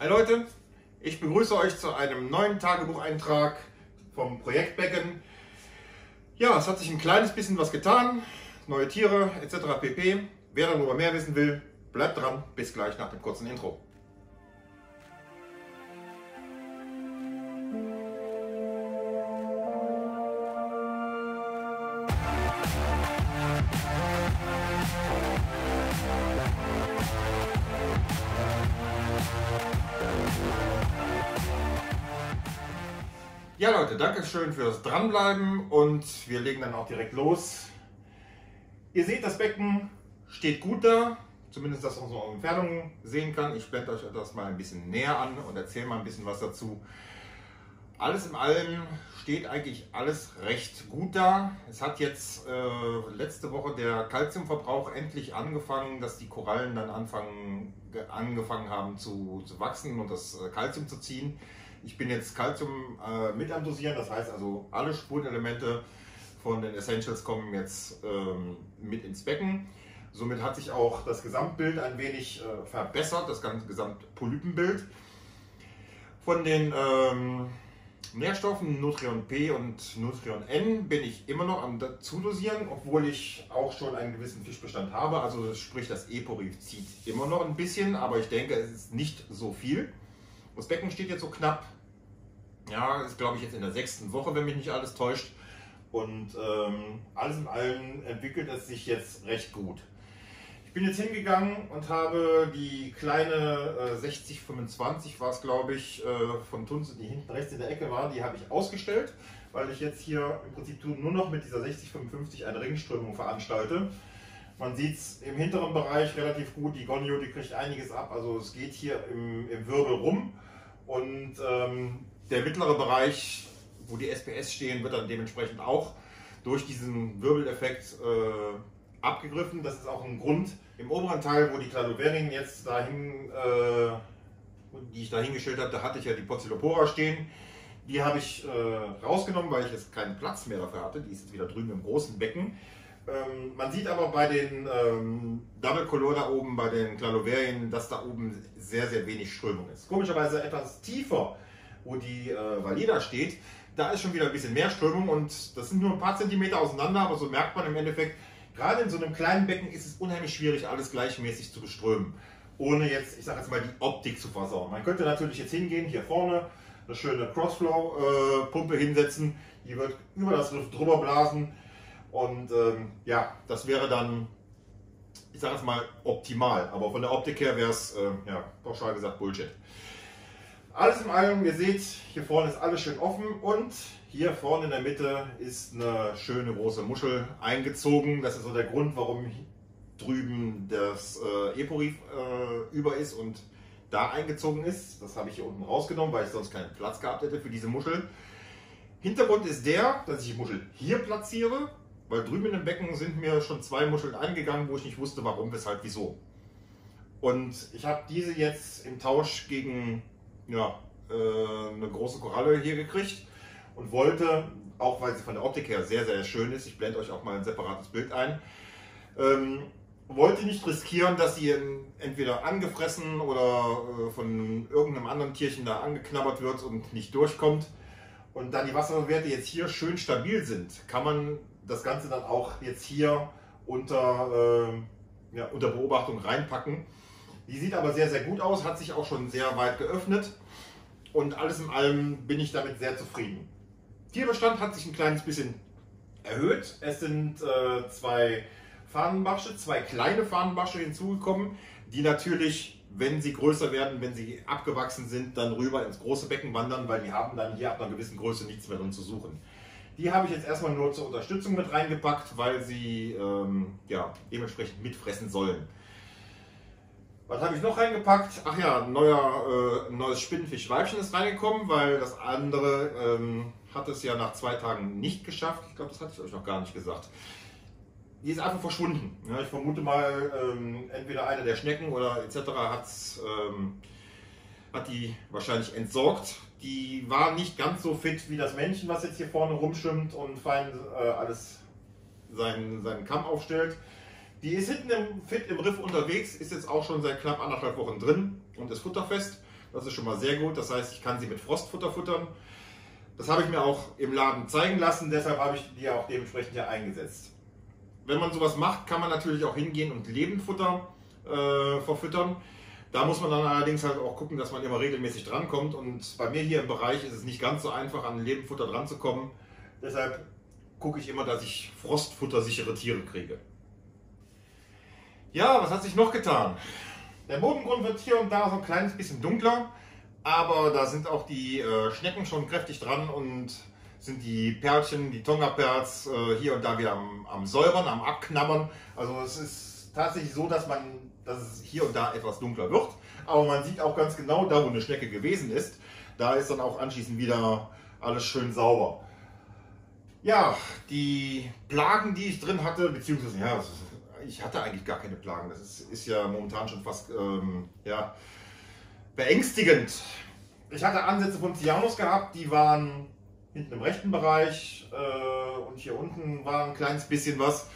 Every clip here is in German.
Hi Leute, ich begrüße euch zu einem neuen Tagebucheintrag vom Projekt Becken. Ja, es hat sich ein kleines bisschen was getan, neue Tiere etc. pp. Wer darüber mehr wissen will, bleibt dran, bis gleich nach dem kurzen Intro. Ja Leute, danke schön fürs Dranbleiben und wir legen dann auch direkt los. Ihr seht, das Becken steht gut da, zumindest dass man so eine Entfernung sehen kann. Ich blende euch das mal ein bisschen näher an und erzähle mal ein bisschen was dazu. Alles in allem steht eigentlich alles recht gut da. Es hat jetzt äh, letzte Woche der Kalziumverbrauch endlich angefangen, dass die Korallen dann anfangen, angefangen haben zu, zu wachsen und das Kalzium äh, zu ziehen. Ich bin jetzt Calcium äh, mit am Dosieren, das heißt also alle Spurenelemente von den Essentials kommen jetzt ähm, mit ins Becken. Somit hat sich auch das Gesamtbild ein wenig äh, verbessert, das ganze Gesamtpolypenbild. Von den ähm, Nährstoffen Nutrion P und Nutrion N bin ich immer noch am Zudosieren, obwohl ich auch schon einen gewissen Fischbestand habe. Also sprich, das Eporif zieht immer noch ein bisschen, aber ich denke, es ist nicht so viel. Das Becken steht jetzt so knapp ja, ist glaube ich jetzt in der sechsten Woche, wenn mich nicht alles täuscht. Und ähm, alles in allem entwickelt es sich jetzt recht gut. Bin jetzt hingegangen und habe die kleine äh, 6025 war es glaube ich, äh, von Tunze, die hinten rechts in der Ecke war, die habe ich ausgestellt, weil ich jetzt hier im Prinzip nur noch mit dieser 6055 eine Ringströmung veranstalte. Man sieht es im hinteren Bereich relativ gut, die Gonio, die kriegt einiges ab, also es geht hier im, im Wirbel rum und ähm, der mittlere Bereich, wo die SPS stehen, wird dann dementsprechend auch durch diesen Wirbeleffekt äh, abgegriffen. Das ist auch ein Grund. Im oberen Teil, wo die Cladoverin jetzt dahin, äh, die ich da hingestellt habe, da hatte ich ja die Pozzilopora stehen. Die habe ich äh, rausgenommen, weil ich jetzt keinen Platz mehr dafür hatte. Die ist jetzt wieder drüben im großen Becken. Ähm, man sieht aber bei den ähm, Double Color da oben, bei den Cladoverien, dass da oben sehr, sehr wenig Strömung ist. Komischerweise etwas tiefer wo die äh, Valida steht, da ist schon wieder ein bisschen mehr Strömung und das sind nur ein paar Zentimeter auseinander, aber so merkt man im Endeffekt, gerade in so einem kleinen Becken ist es unheimlich schwierig, alles gleichmäßig zu beströmen, ohne jetzt, ich sage jetzt mal, die Optik zu versauen. Man könnte natürlich jetzt hingehen, hier vorne eine schöne Crossflow-Pumpe äh, hinsetzen, die wird über das Riff drüber blasen und ähm, ja, das wäre dann, ich sage jetzt mal, optimal, aber von der Optik her wäre es, äh, ja, pauschal gesagt, Bullshit. Alles in allem, ihr seht, hier vorne ist alles schön offen und hier vorne in der Mitte ist eine schöne große Muschel eingezogen. Das ist so der Grund, warum drüben das äh, Eporif äh, über ist und da eingezogen ist. Das habe ich hier unten rausgenommen, weil ich sonst keinen Platz gehabt hätte für diese Muschel. Hintergrund ist der, dass ich die Muschel hier platziere, weil drüben im Becken sind mir schon zwei Muscheln eingegangen, wo ich nicht wusste, warum, weshalb, wieso. Und ich habe diese jetzt im Tausch gegen ja, äh, eine große Koralle hier gekriegt und wollte, auch weil sie von der Optik her sehr, sehr schön ist, ich blende euch auch mal ein separates Bild ein, ähm, wollte nicht riskieren, dass sie entweder angefressen oder äh, von irgendeinem anderen Tierchen da angeknabbert wird und nicht durchkommt. Und da die Wasserwerte jetzt hier schön stabil sind, kann man das Ganze dann auch jetzt hier unter, äh, ja, unter Beobachtung reinpacken. Die sieht aber sehr, sehr gut aus, hat sich auch schon sehr weit geöffnet und alles in allem bin ich damit sehr zufrieden. Tierbestand hat sich ein kleines bisschen erhöht. Es sind äh, zwei Fahnenbarsche, zwei kleine Fahnenbarsche hinzugekommen, die natürlich, wenn sie größer werden, wenn sie abgewachsen sind, dann rüber ins große Becken wandern, weil die haben dann hier ab einer gewissen Größe nichts mehr drin zu suchen. Die habe ich jetzt erstmal nur zur Unterstützung mit reingepackt, weil sie ähm, ja, dementsprechend mitfressen sollen. Was habe ich noch reingepackt? Ach ja, ein neuer, äh, neues Spinnenfischweibchen ist reingekommen, weil das andere ähm, hat es ja nach zwei Tagen nicht geschafft. Ich glaube, das hatte ich euch noch gar nicht gesagt. Die ist einfach verschwunden. Ja, ich vermute mal, ähm, entweder eine der Schnecken oder etc. Ähm, hat die wahrscheinlich entsorgt. Die war nicht ganz so fit wie das Männchen, was jetzt hier vorne rumschwimmt und fein äh, alles seinen, seinen Kamm aufstellt. Die ist hinten im, fit im Riff unterwegs, ist jetzt auch schon seit knapp anderthalb Wochen drin und ist futterfest. Das ist schon mal sehr gut. Das heißt, ich kann sie mit Frostfutter futtern. Das habe ich mir auch im Laden zeigen lassen, deshalb habe ich die auch dementsprechend ja eingesetzt. Wenn man sowas macht, kann man natürlich auch hingehen und Lebendfutter äh, verfüttern. Da muss man dann allerdings halt auch gucken, dass man immer regelmäßig drankommt. Und bei mir hier im Bereich ist es nicht ganz so einfach, an Lebendfutter dran zu kommen. Deshalb gucke ich immer, dass ich frostfuttersichere Tiere kriege. Ja, was hat sich noch getan? Der Bodengrund wird hier und da so ein kleines bisschen dunkler, aber da sind auch die äh, Schnecken schon kräftig dran und sind die Perlchen, die Tonga-Perls äh, hier und da wieder am, am Säubern, am Abknabbern. Also es ist tatsächlich so, dass man, dass es hier und da etwas dunkler wird, aber man sieht auch ganz genau, da wo eine Schnecke gewesen ist, da ist dann auch anschließend wieder alles schön sauber. Ja, die Plagen, die ich drin hatte, beziehungsweise ja, ich hatte eigentlich gar keine Plagen. Das ist, ist ja momentan schon fast ähm, ja, beängstigend. Ich hatte Ansätze von Cyanus gehabt, die waren hinten im rechten Bereich äh, und hier unten war ein kleines bisschen was.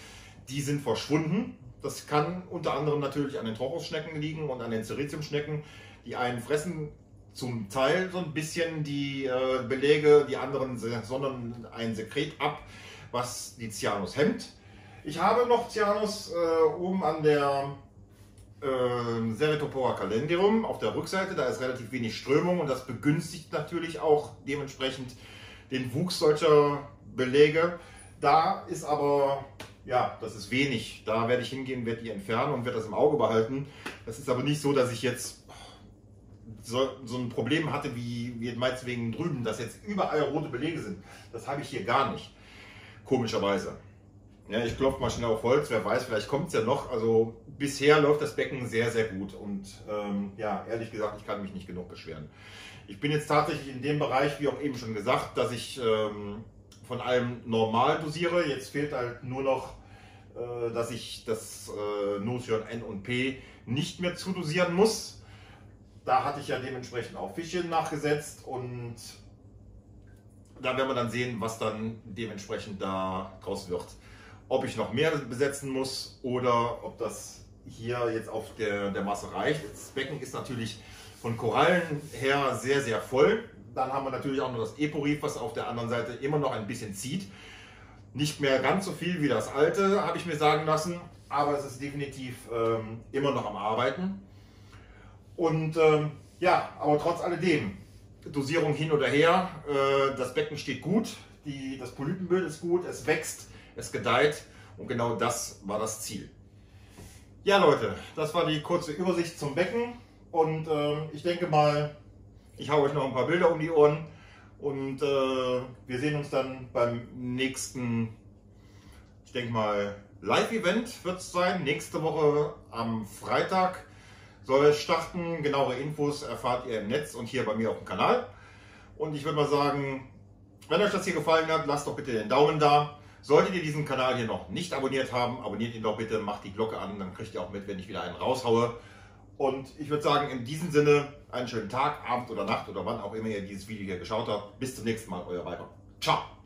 Die sind verschwunden. Das kann unter anderem natürlich an den Trochusschnecken liegen und an den Ceritiumschnecken. Die einen fressen zum Teil so ein bisschen die äh, Belege, die anderen sondern ein Sekret ab, was die Cyanus hemmt. Ich habe noch Cyanus äh, oben an der äh, Ceratopora calendirum auf der Rückseite. Da ist relativ wenig Strömung und das begünstigt natürlich auch dementsprechend den Wuchs solcher Belege. Da ist aber, ja, das ist wenig. Da werde ich hingehen, werde die entfernen und werde das im Auge behalten. Das ist aber nicht so, dass ich jetzt so, so ein Problem hatte wie, wie meinetwegen drüben, dass jetzt überall rote Belege sind. Das habe ich hier gar nicht. Komischerweise. Ja, ich klopfe mal schnell auf Holz, wer weiß, vielleicht kommt es ja noch. Also bisher läuft das Becken sehr, sehr gut und ähm, ja, ehrlich gesagt, ich kann mich nicht genug beschweren. Ich bin jetzt tatsächlich in dem Bereich, wie auch eben schon gesagt, dass ich ähm, von allem normal dosiere. Jetzt fehlt halt nur noch, äh, dass ich das äh, Notion N und P nicht mehr zudosieren muss. Da hatte ich ja dementsprechend auch Fischchen nachgesetzt und da werden wir dann sehen, was dann dementsprechend da draus wird ob ich noch mehr besetzen muss oder ob das hier jetzt auf der, der Masse reicht. Das Becken ist natürlich von Korallen her sehr, sehr voll. Dann haben wir natürlich auch noch das Eporif, was auf der anderen Seite immer noch ein bisschen zieht. Nicht mehr ganz so viel wie das alte, habe ich mir sagen lassen, aber es ist definitiv ähm, immer noch am Arbeiten. Und ähm, ja, aber trotz alledem, Dosierung hin oder her, äh, das Becken steht gut, die, das Polypenbild ist gut, es wächst es gedeiht und genau das war das Ziel. Ja Leute, das war die kurze Übersicht zum Becken und äh, ich denke mal, ich haue euch noch ein paar Bilder um die Ohren und äh, wir sehen uns dann beim nächsten, ich denke mal, Live-Event wird es sein. Nächste Woche am Freitag soll es starten. Genauere Infos erfahrt ihr im Netz und hier bei mir auf dem Kanal. Und ich würde mal sagen, wenn euch das hier gefallen hat, lasst doch bitte den Daumen da. Solltet ihr diesen Kanal hier noch nicht abonniert haben, abonniert ihn doch bitte, macht die Glocke an, dann kriegt ihr auch mit, wenn ich wieder einen raushaue. Und ich würde sagen, in diesem Sinne, einen schönen Tag, Abend oder Nacht oder wann auch immer ihr dieses Video hier geschaut habt. Bis zum nächsten Mal, euer Walter. Ciao!